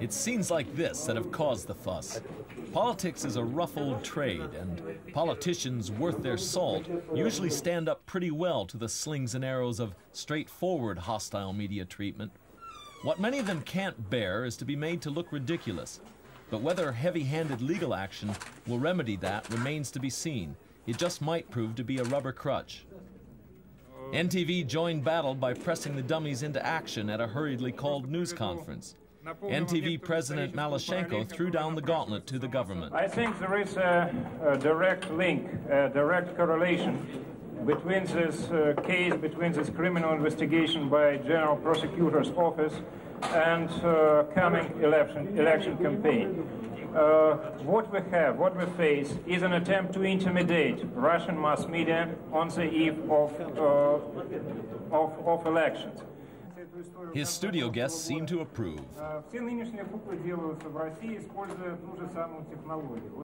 It's scenes like this that have caused the fuss. Politics is a rough old trade, and politicians worth their salt usually stand up pretty well to the slings and arrows of straightforward hostile media treatment. What many of them can't bear is to be made to look ridiculous. But whether heavy handed legal action will remedy that remains to be seen. It just might prove to be a rubber crutch. NTV joined battle by pressing the dummies into action at a hurriedly called news conference. NTV President Malashenko threw down the gauntlet to the government. I think there is a, a direct link, a direct correlation between this uh, case, between this criminal investigation by General Prosecutor's Office and uh, coming election, election campaign. Uh, what we have, what we face, is an attempt to intimidate Russian mass media on the eve of, uh, of, of elections. His studio guests seem to approve.